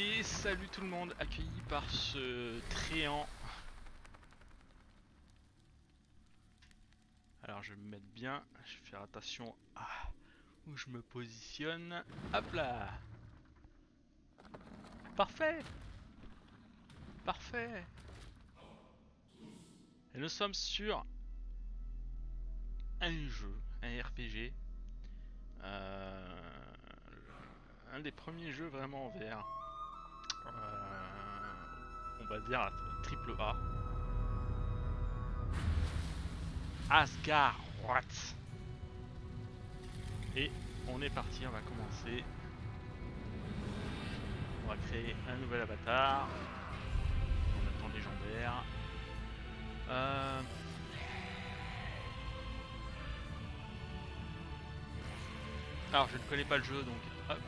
Et salut tout le monde, accueilli par ce tréant. Alors je vais me mettre bien, je vais faire attention à où je me positionne. Hop là Parfait Parfait Et nous sommes sur un jeu, un RPG. Euh, un des premiers jeux vraiment en VR. Euh, on va dire triple A. Asgard Et on est parti, on va commencer. On va créer un nouvel avatar. On attend légendaire. Euh... Alors je ne connais pas le jeu donc hop,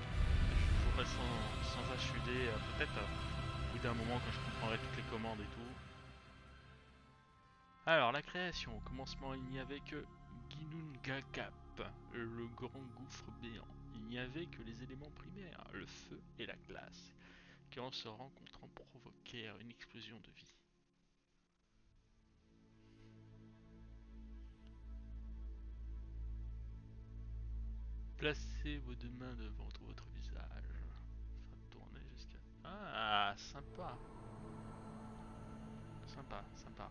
sans, sans euh, peut-être euh, au bout d'un moment quand je comprendrai toutes les commandes et tout. Alors la création, au commencement il n'y avait que Ginungagap, le grand gouffre béant. Il n'y avait que les éléments primaires, le feu et la glace, qui en se rencontrant provoquèrent une explosion de vie. Placez vos deux mains devant votre visage. Ah, sympa. Sympa, sympa.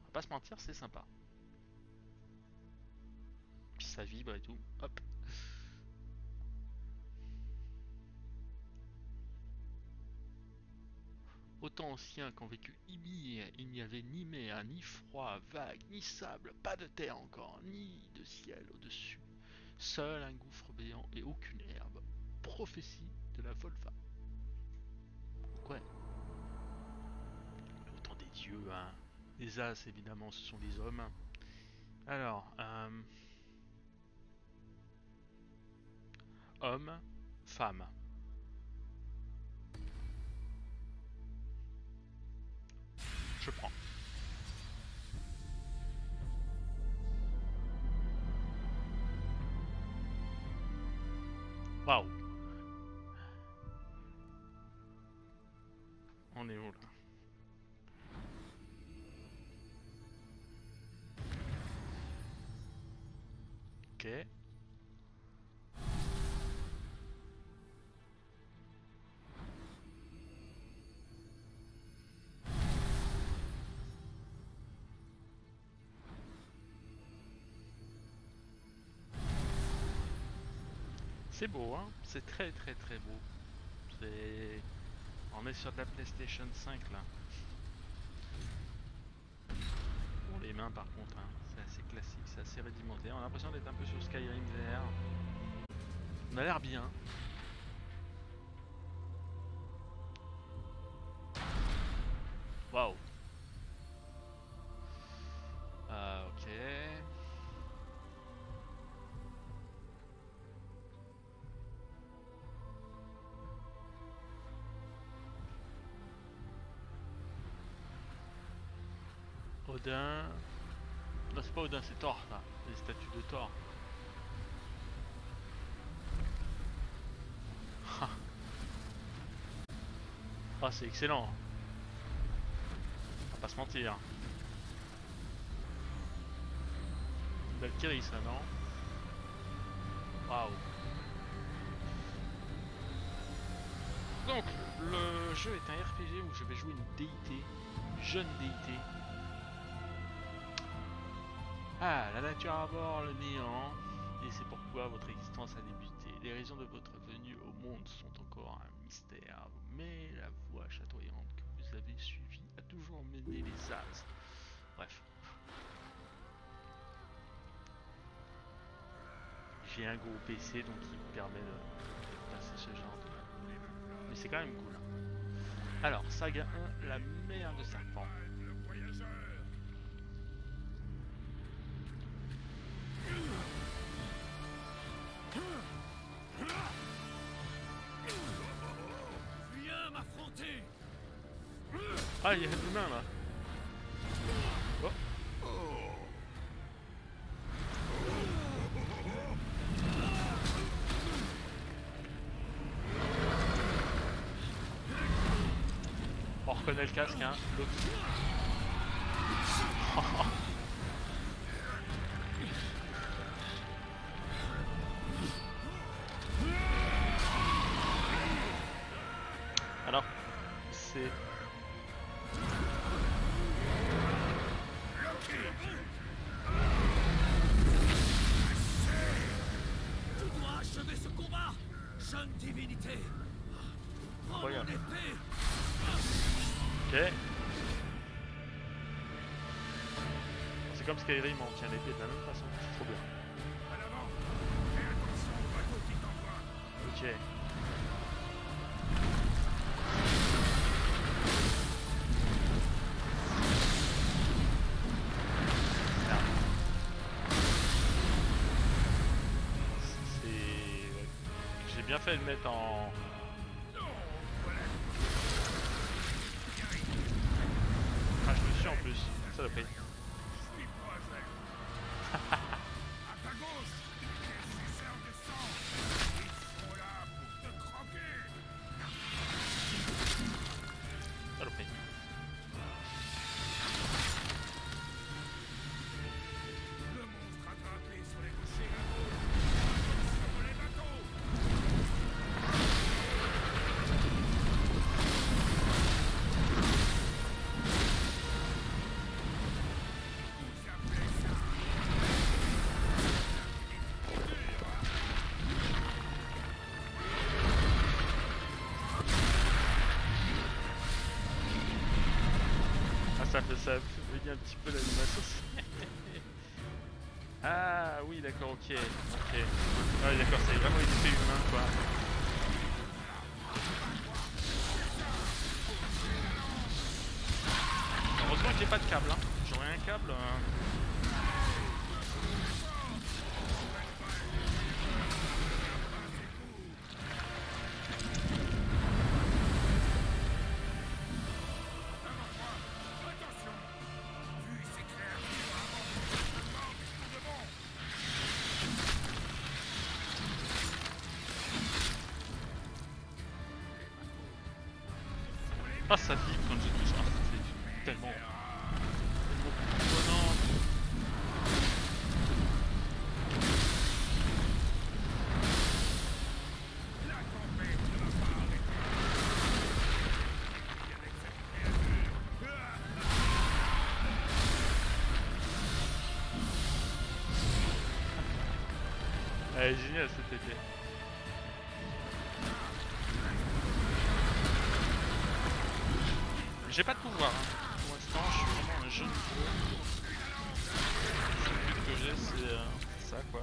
On va pas se mentir, c'est sympa. Puis ça vibre et tout. Hop. Autant anciens qu'ont vécu Ymir, il n'y avait ni mer, ni froid, vague, ni sable, pas de terre encore, ni de ciel au-dessus. Seul un gouffre béant et aucune herbe. Prophétie de la Volva. Ouais. Autant des dieux, hein. Les As, évidemment, ce sont les hommes. Alors, euh... Homme, femme. Je prends. Waouh On est où là Ok. C'est beau, hein C'est très très très beau. C'est... On est sur de la PlayStation 5 là. Pour les mains par contre, hein. c'est assez classique, c'est assez rédimentaire. On a l'impression d'être un peu sur Skyrim VR. On a l'air bien. Waouh Odin. Non, c'est pas Odin, c'est Thor, là. Les statues de Thor. ah, c'est excellent. On va pas se mentir. Valkyrie, ça, non? Waouh. Donc, le jeu est un RPG où je vais jouer une déité, jeune déité, ah, la nature aborde le néant, et c'est pourquoi votre existence a débuté. Les raisons de votre venue au monde sont encore un mystère, mais la voie chatoyante que vous avez suivie a toujours mené les as. Bref. J'ai un gros PC donc il me permet de, passer ce genre de... Mais c'est quand même cool. Alors, saga 1, la mer de serpent. Ah, il y a une main là. Oh. reconnaît le casque, hein. Alors, c'est... Tu dois achever ce combat Jeune divinité Prends mon épée Ok. C'est comme Skyrim, on tient l'épée de la même façon. C'est trop bien. Ok. Bien fait de mettre en... Ah, ça fait fait bien un petit peu l'animation. ah oui, d'accord, ok, ok. Ouais, d'accord, c'est vraiment une effet humain, quoi. Heureusement que j'ai pas de câble, hein. J'aurais un câble. euh, Ah, ça vibre quand je touche. C'est tellement. tellement c'est euh, ça quoi.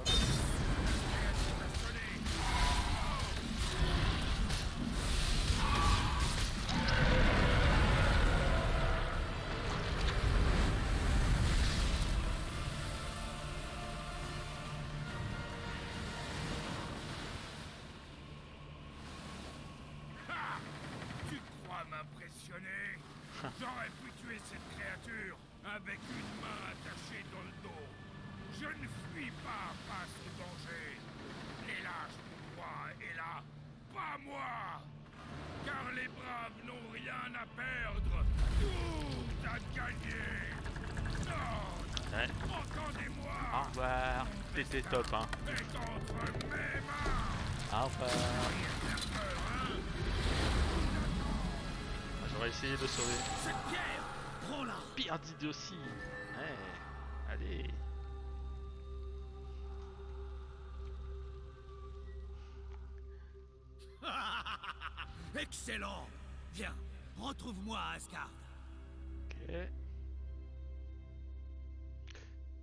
Ha Tu crois m'impressionner? J'aurais pu tuer cette créature avec une main attachée dans le dos. Je ne fuis pas face au danger. Mon roi est là, pas moi Car les braves n'ont rien à perdre. Tout à gagner. Non Ouais. Entendez-moi Au revoir. T'étais top hein. est entre mes mains Au revoir. Ah, J'aurais essayé de sauver. Cette pierre Prends-la Pire d'idiotie. Ouais. Allez. Excellent Viens, retrouve-moi à Asgard. Ok.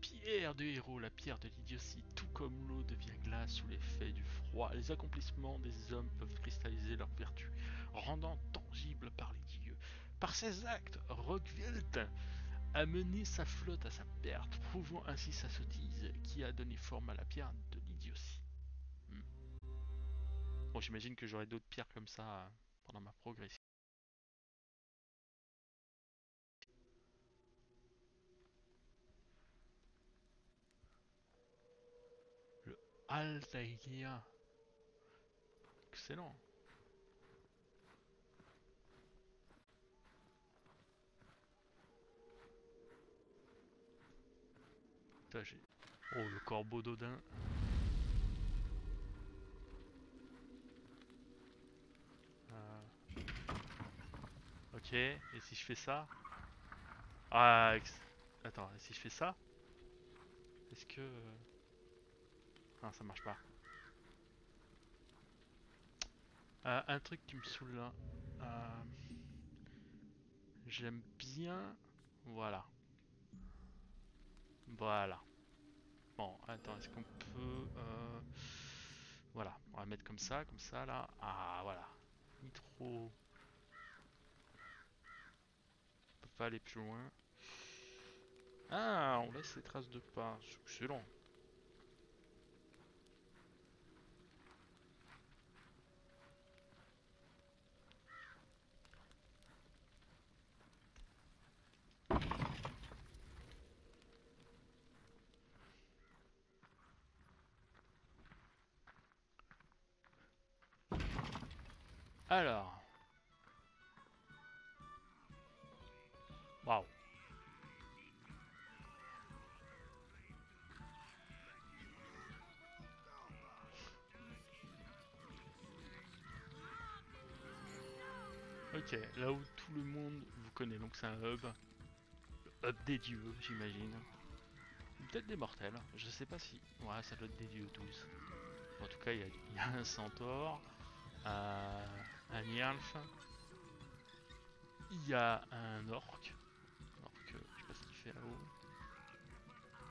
Pierre de héros, la pierre de l'idiotie, tout comme l'eau devient glace sous l'effet du froid. Les accomplissements des hommes peuvent cristalliser leurs vertus, rendant tangibles par les dieux. Par ses actes, Rockvilt a mené sa flotte à sa perte, prouvant ainsi sa sottise qui a donné forme à la pierre de l'idiotie. Hmm. Bon, j'imagine que j'aurai d'autres pierres comme ça euh, pendant ma progression Le Altaïa. Excellent. Oh, le corbeau d'Odin. Ok, et si je fais ça? Ah, attends, et si je fais ça? Est-ce que... Ah, ça marche pas. Euh, un truc qui me saoule là. Euh, j'aime bien... Voilà. Voilà. Bon, attends, est-ce qu'on peut... Euh, voilà, on va mettre comme ça, comme ça, là. Ah, voilà. Ni trop... On peut pas aller plus loin. Ah, on laisse les traces de pas. C'est excellent. Alors. Là où tout le monde vous connaît, donc c'est un hub. Le hub des dieux, j'imagine. Peut-être des mortels, je sais pas si... Ouais, ça doit être des dieux tous. En tout cas, il y, a un centaure. Euh, un Nirlf. Il y a un orc. Orc, je sais pas ce qu'il fait là-haut.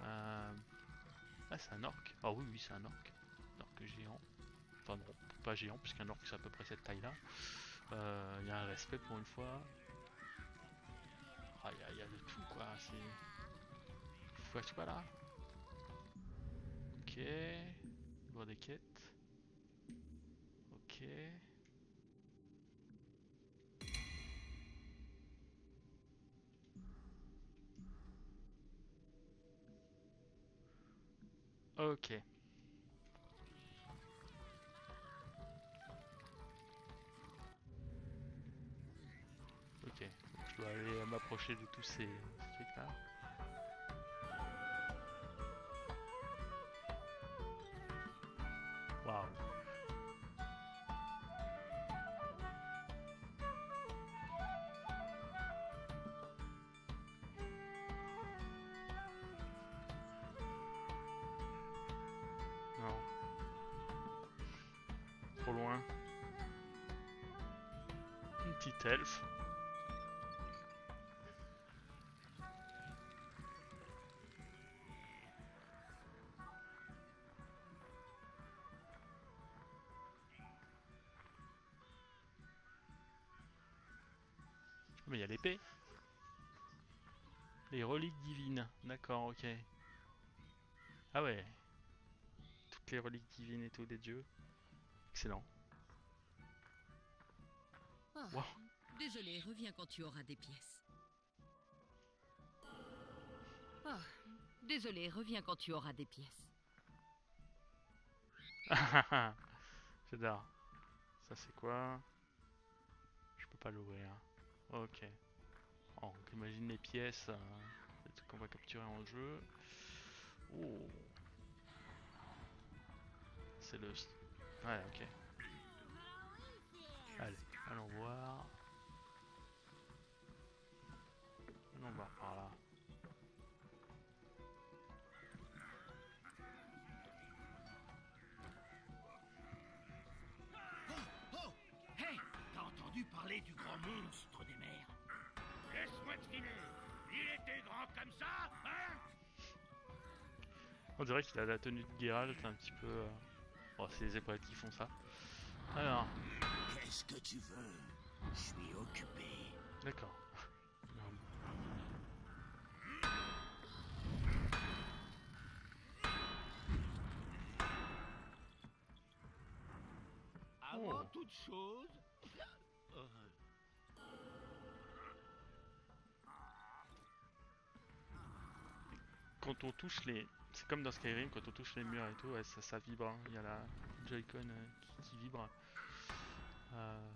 Euh, ah, c'est un orc. Ah oui, oui, c'est un orc. Orc géant. Enfin, non, pas géant, puisqu'un orc c'est à peu près cette taille-là. Euh, il y a un respect pour une fois. Ah, il y, a de tout, quoi. C'est. Faut pas là. Ok. Voir des quêtes. Ok. Ok, dois aller m'approcher de tous ces trucs là. Waouh. loin. Une petite elfe. D'accord, ok. Ah ouais. Toutes les reliques divines et tous les dieux. Excellent. Oh, Désolé, reviens quand tu auras des pièces. Oh, désolé, reviens quand tu auras des pièces. J'adore. Ça c'est quoi? Je peux pas l'ouvrir. Ok. Oh, donc imagine les pièces euh, qu'on va capturer en jeu. Oh. C'est le Ouais, ok. Allez, allons voir. Allons voir par là. Oh Oh Hé T'as entendu parler du grand monstre? Comme ça, hein On dirait qu'il a la tenue de Geralt un petit peu... Euh, Oh, c'est les épaulettes qui font ça. Alors. Qu'est-ce que tu veux? Je suis occupé. D'accord. Avant oh. toute chose. Quand on touche les, c'est comme dans Skyrim, quand on touche les murs et tout, ça, ça vibre. Hein. Il y a la Joy-Con euh, qui, vibre. Euh,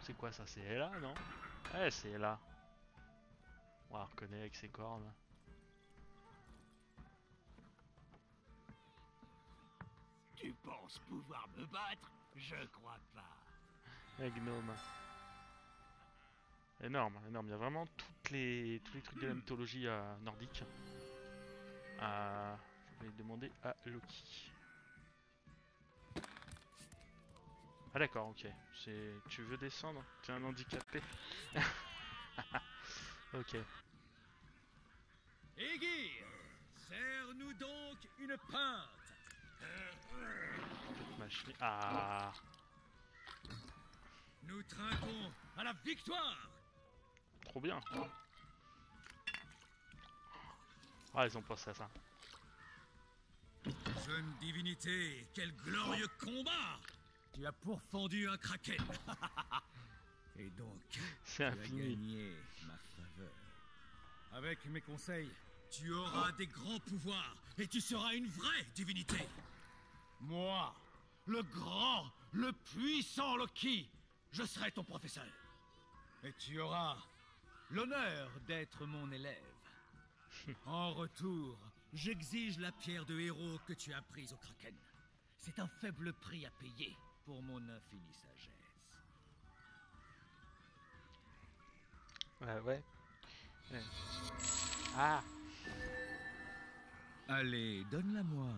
c'est quoi ça C'est Ella, non? Ouais, c'est Ella. On va reconnaître avec ses cornes. Tu penses pouvoir me battre? Je crois pas. Gnome. Énorme, énorme. Il y a vraiment toutes les, tous les trucs de la mythologie euh, nordique. Euh, je vais demander à Loki. Ah d'accord, ok. C'est, tu veux descendre? Tu es un handicapé. ok. Aegir, serre-nous donc une pinte. Machine. Ah. Nous trinquons à la victoire. Trop bien. Ah, ils ont pensé à ça. Jeune divinité, quel glorieux combat Tu as pourfendu un kraken. Et donc, tu as gagné ma faveur. Avec mes conseils, tu auras des grands pouvoirs et tu seras une vraie divinité. Moi, le grand, le puissant Loki, je serai ton professeur. Et tu auras l'honneur d'être mon élève. En retour, j'exige la pierre de héros que tu as prise au Kraken. C'est un faible prix à payer pour mon infinie sagesse. Ouais, ouais. Ouais. Ah. Allez, donne-la moi.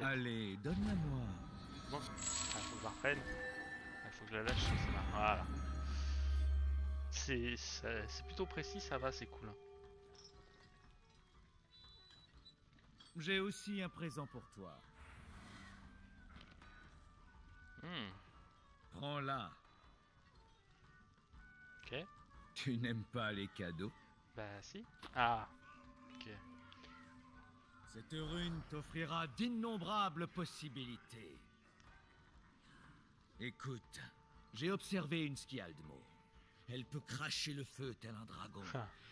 Allez, donne-la moi. Bon, ah, faut que je la reprenne. Il faut que je la lâche, c'est là. Voilà. C'est plutôt précis, ça va, c'est cool. J'ai aussi un présent pour toi. Hmm, Prends-la. ok. Tu n'aimes pas les cadeaux? Bah si. Ah. Ok. Cette rune t'offrira d'innombrables possibilités. Écoute, j'ai observé une Skialdmo. Elle peut cracher le feu tel un dragon.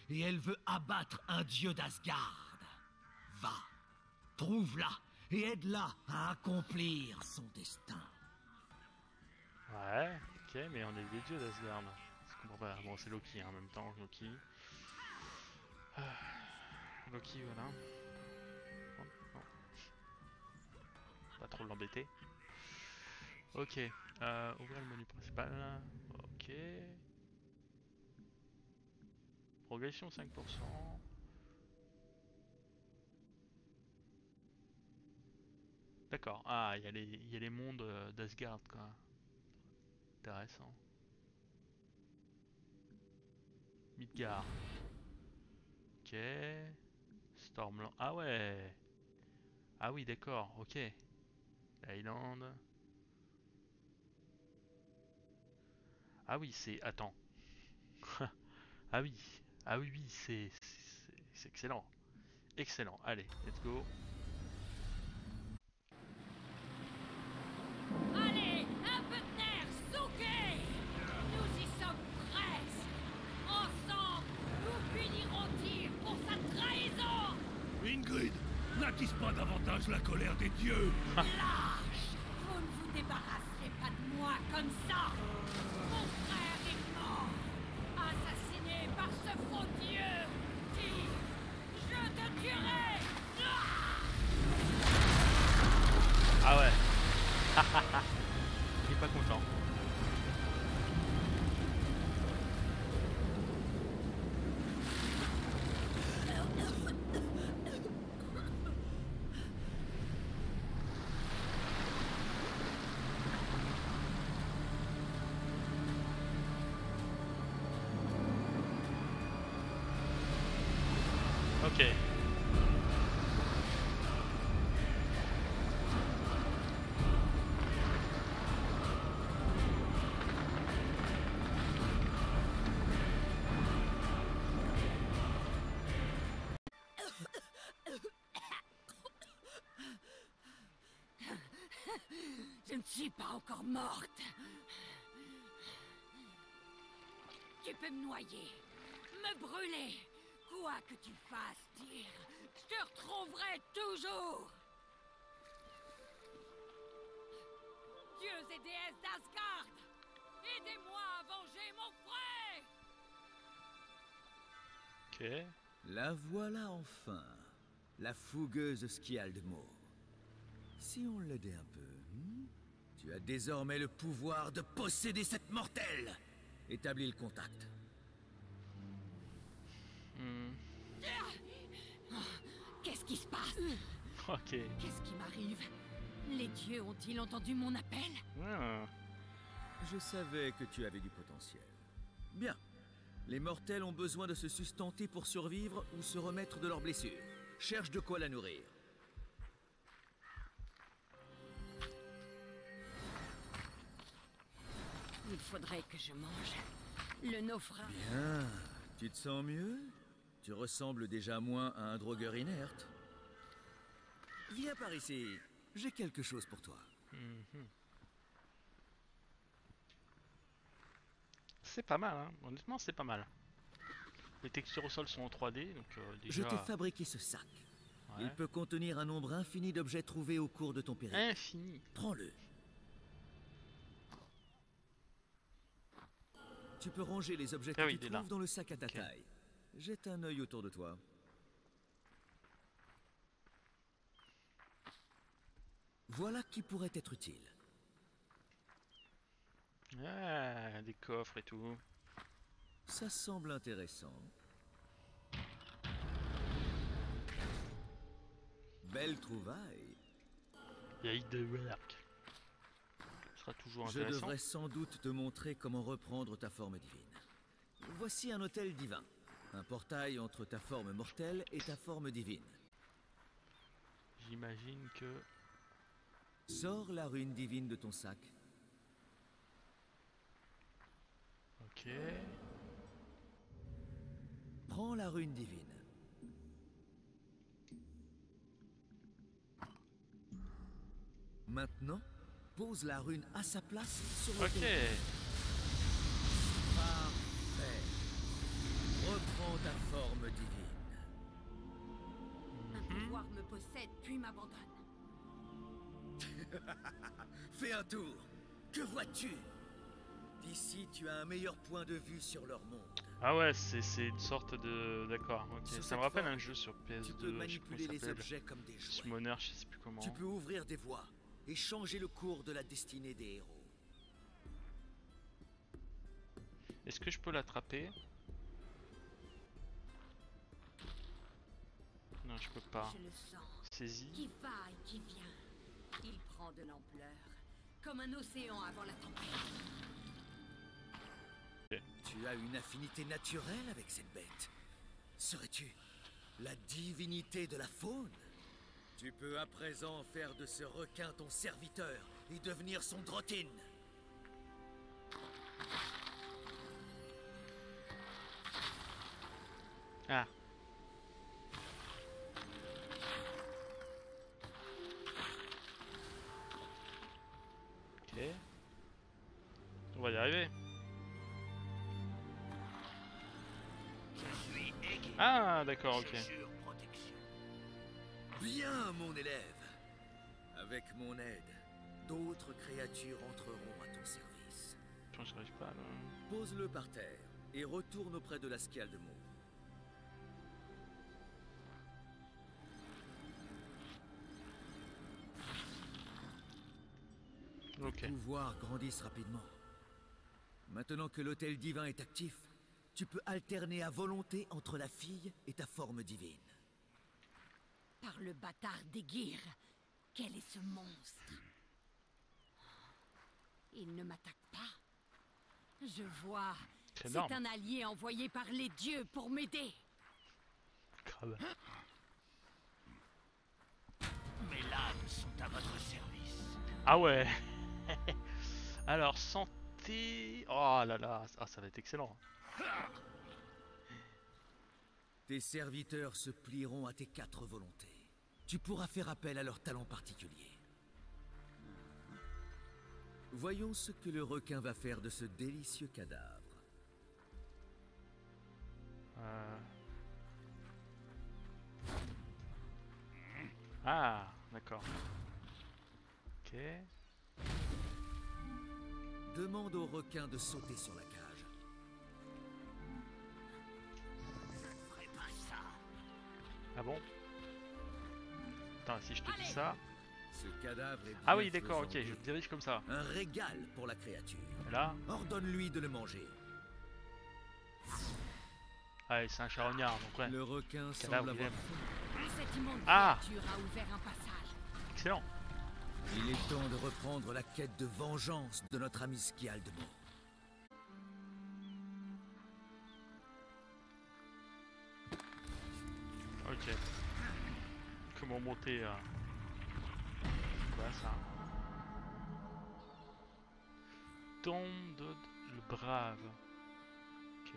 Et elle veut abattre un dieu d'Asgard. Va, trouve-la et aide-la à accomplir son destin. Ouais, ok, mais on est des dieux d'Asgard. Je comprends pas. Bon, c'est Loki hein, en même temps, Loki. Ah, Loki, voilà. Oh, non. Pas trop l'embêter. Ok, euh, ouvrir le menu principal. Ok. Progression 5%. D'accord. Ah, il y, a les- il y a les mondes euh, d'Asgard, quoi. Intéressant. Midgard. Ok. Stormland. Ah ouais. Ah oui, d'accord. Ok. Island. Ah oui, c'est. Attends. ah oui. Ah oui, oui, c'est. c'est- C'est excellent. Excellent. Allez, let's go. Allez, un peu de nerf, souquez Nous y sommes presque Ensemble, nous punirons Tyr pour sa trahison Ingrid, n'attise pas davantage la colère des dieux. Lâche Vous ne vous débarrasserez pas de moi comme ça Mon frère est mort Assassiné par ce faux dieu Tyr, je te tuerai Ah ouais. Il est pas content. Je ne suis pas encore morte. Tu peux me noyer, me brûler, quoi que tu fasses, Tyr. Je te retrouverai toujours. Dieux et déesses d'Asgard, aidez-moi à venger mon frère. Ok. La voilà enfin, la fougueuse Skialdmo. Si on l'aidait un peu, tu as désormais le pouvoir de posséder cette mortelle. Établis le contact. Hmm, Qu'est-ce qui se passe? Ok. Qu'est-ce qui m'arrive? Les dieux ont-ils entendu mon appel? Ah, Je savais que tu avais du potentiel. Bien. Les mortels ont besoin de se sustenter pour survivre ou se remettre de leurs blessures. Cherche de quoi la nourrir. Il faudrait que je mange. Le naufrage. Bien. Tu te sens mieux? Tu ressembles déjà moins à un drogueur inerte. Viens par ici. J'ai quelque chose pour toi. mhm. C'est pas mal, hein. honnêtement c'est pas mal. Les textures au sol sont en 3D, donc euh, Je déjà... t'ai fabriqué ce sac. ouais. Il peut contenir un nombre infini d'objets trouvés au cours de ton périple. Infini. Prends-le. Tu peux ranger les objets que Ah oui, tu il là. trouves dans le sac à ta taille. Jette un œil autour de toi. Voilà qui pourrait être utile. Ah, des coffres et tout. Ça semble intéressant. Belle trouvaille. Yay de work. Ce sera toujours Je devrais sans doute te montrer comment reprendre ta forme divine. Voici un hôtel divin. Un portail entre ta forme mortelle et ta forme divine. J'imagine que... Sors la rune divine de ton sac. Ok. Prends la rune divine. Maintenant, pose la rune à sa place sur le Ok. Parfait. Reprends ta forme divine. Un pouvoir me possède puis m'abandonne. Fais un tour. Que vois-tu? D'ici, tu as un meilleur point de vue sur leur monde. Ah ouais, c'est c'est une sorte de... D'accord, ok. Ça me rappelle forme, un jeu sur PS2, Tu peux je sais manipuler les objets comme des jouets. Summoner, je sais plus comment. Tu peux ouvrir des voies et changer le cours de la destinée des héros. Est-ce que je peux l'attraper? Non, je peux pas. Je le sens. Saisie. Qui va et qui vient. Il prend de l'ampleur. Comme un océan avant la tempête. Tu as une affinité naturelle avec cette bête. Serais-tu la divinité de la faune? Tu peux à présent faire de ce requin ton serviteur et devenir son drotine. Ah. Ok. On va y arriver. Ah, d'accord, ok. Bien, mon élève. Avec mon aide, d'autres créatures entreront à ton service. Je j'arrive pas là. Pose-le par terre et retourne auprès de la Sciale de Meaux. Ok. pouvoirs grandissent rapidement. Maintenant que l'hôtel divin est actif, tu peux alterner à volonté entre la fille et ta forme divine. Par le bâtard d'Aegir. Quel est ce monstre? Il ne m'attaque pas. Je vois. C'est un allié envoyé par les dieux pour m'aider. Mes lames sont à votre service. Ah ouais. Alors santé. Oh là là, ah, ça va être excellent. Tes serviteurs se plieront à tes quatre volontés. Tu pourras faire appel à leurs talents particuliers. Voyons ce que le requin va faire de ce délicieux cadavre. Euh. Ah, d'accord. Ok. Demande au requin de sauter sur la cage. Ah bon Attends, si je te dis ça... Ce cadavre est Ah oui, d'accord, ok, je me dirige comme ça. Un régal pour la créature. Et là, Ordonne-lui de le manger. ah, c'est un charognard, donc ouais, Le requin Cadavre, semble Ah créature a ouvert un passage. excellent. Il est temps de reprendre la quête de vengeance de notre ami Skialdemort. Ok. Comment monter à... Quoi ça Tombe de le brave. Ok.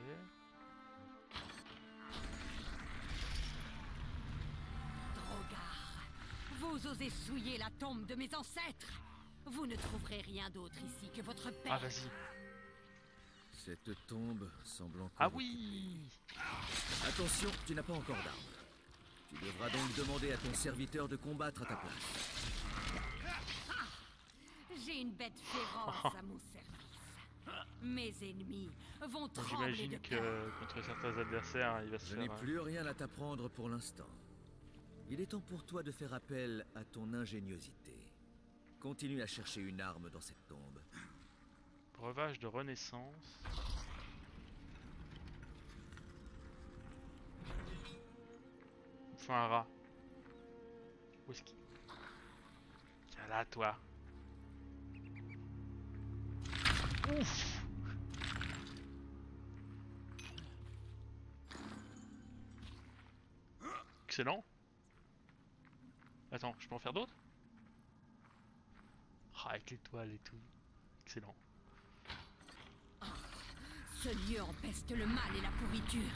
Drogar, vous osez souiller la tombe de mes ancêtres Vous ne trouverez rien d'autre ici que votre père. Ah vas-y. Cette tombe semble encore... Ah oui Attention, tu n'as pas encore d'arme. Tu devras donc demander à ton serviteur de combattre à ta place. J'ai une bête féroce à mon service. Mes ennemis vont trembler J'imagine que contre certains adversaires, il va se Je faire... n'ai euh, plus rien à t'apprendre pour l'instant. Il est temps pour toi de faire appel à ton ingéniosité. Continue à chercher une arme dans cette tombe. Breuvage de renaissance. Enfin un rat. Où est-ce qu'il... Tiens là toi. Ouf Excellent. Attends, je peux en faire d'autres? Ah, avec l'étoile et tout. Excellent. Ce lieu empeste le mal et la pourriture.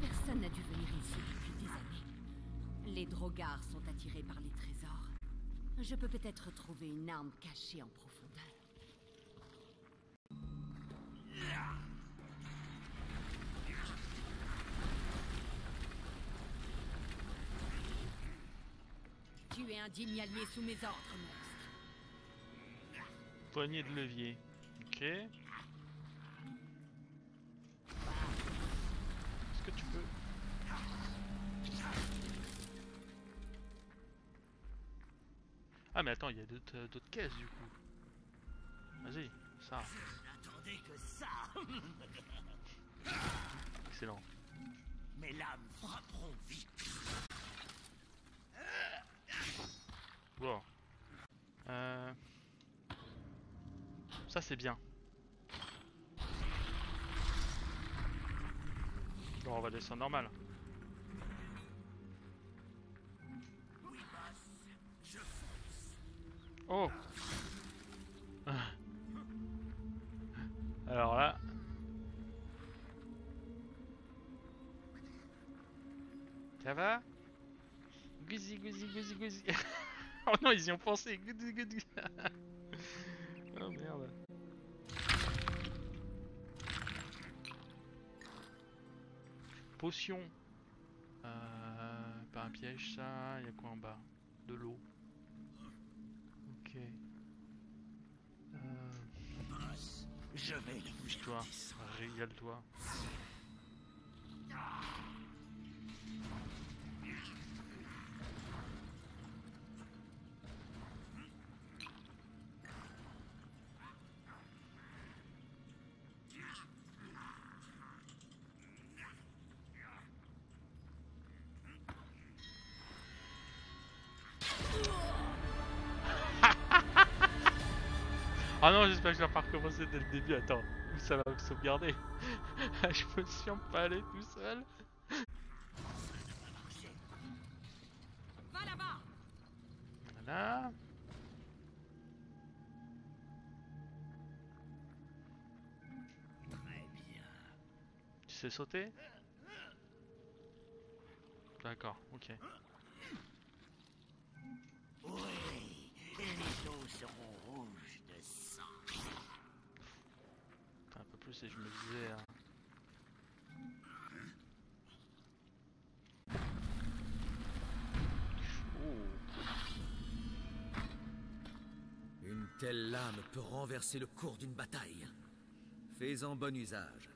Personne n'a dû venir ici. Les drogars sont attirés par les trésors. Je peux peut-être trouver une arme cachée en profondeur. Tu es un digne allié sous mes ordres, monstre. Poignée de levier. Ok. Est-ce que tu peux... Ah mais attends, il y a d'autres euh, caisses du coup. Vas-y, ça. N'attendez que ça Excellent. Mes lames frapperont vite. Wow. Euh... Ça c'est bien. Bon, on va descendre normal. Oh. Alors là... Ça va? Gouzi, gouzi, gouzi, gouzi. oh non, ils y ont pensé. Gouzi. oh merde. Potion. Euh, pas un piège ça. Il y a quoi en bas? De l'eau. Ok. Euh, Boss, je vais le toi, régale-toi. Ah non, j'espère que je vais pas recommencer dès le début. Attends, où ça va me sauvegarder? Je me suis empalé tout seul. Voilà. Très bien. Tu sais sauter? D'accord, ok. Oui, les eaux seront rouges de sang. Et je me disais... hein. Oh. Une telle lame peut renverser le cours d'une bataille. Fais-en bon usage.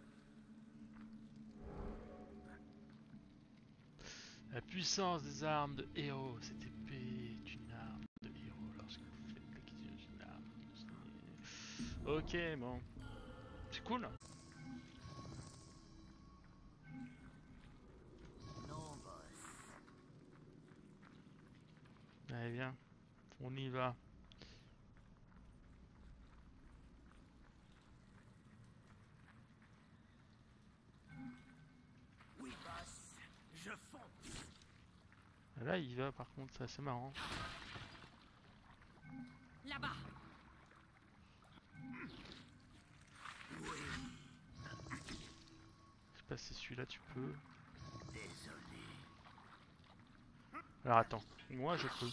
La puissance des armes de héros. Cette épée est une arme de héros lorsque vous faites l'acquisition d'une arme. Ok, bon. C'est cool. Allez, viens. On y va. Oui, boss. Je fonce. Là, il va par contre, c'est assez marrant. Là-bas Je sais pas si celui-là tu peux. Alors attends, moi je peux.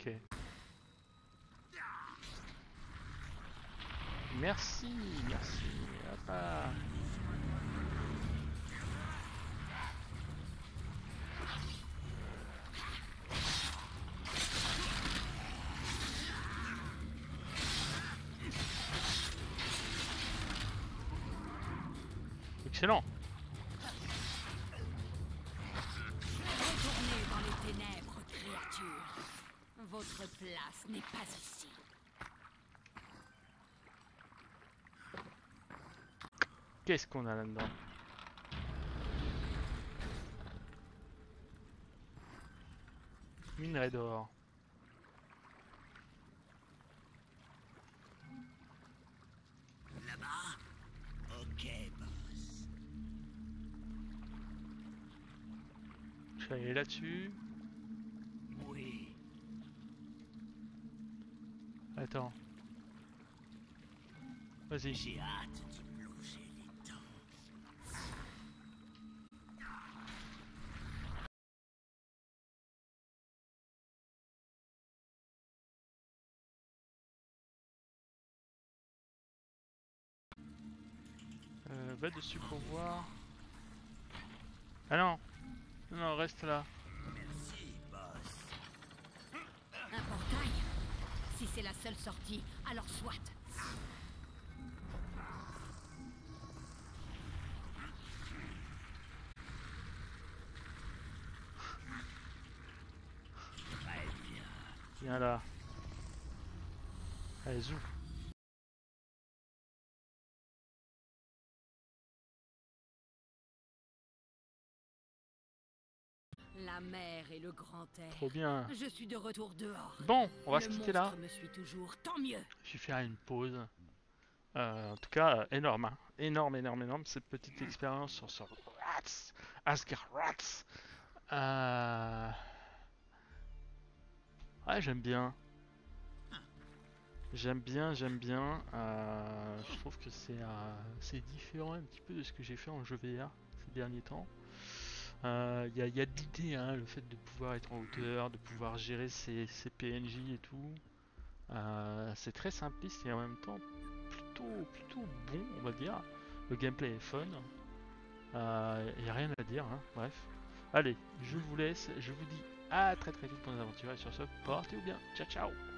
Ok. Merci, merci. Excellent. Retournez dans les ténèbres, créatures. Votre place n'est pas ici. Qu'est-ce qu'on a là-dedans? Minerai d'or. Aller là-dessus. Oui. Attends. Vas-y. J'ai hâte d'y plonger les dents. Euh, va dessus pour voir. Ah non Non, reste là. Merci, boss. Un portail Si c'est la seule sortie, alors soit. Très bien. Viens là. Allez, zou. Mer et le grand air. Trop bien. Je suis de retour dehors. Bon, on va le se quitter là. me suit toujours, tant mieux. Je vais faire une pause. Euh, en tout cas, euh, énorme, hein. énorme, énorme, énorme cette petite expérience sur ce Rats, Asgard Rats. Euh... Ouais, j'aime bien. J'aime bien, j'aime bien. Je trouve que c'est c'est différent un petit peu de ce que j'ai fait en jeu VR ces derniers temps. Euh, Il y, a, il y a l'idée, hein, le fait de pouvoir être en hauteur, de pouvoir gérer ses, PNJ et tout. Euh, c'est très simpliste et en même temps plutôt, plutôt bon, on va dire. Le gameplay est fun. Il n'y a rien à dire, hein, bref. Allez, je vous laisse. Je vous dis à très très vite pour les aventures et sur ce, portez-vous bien. Ciao ciao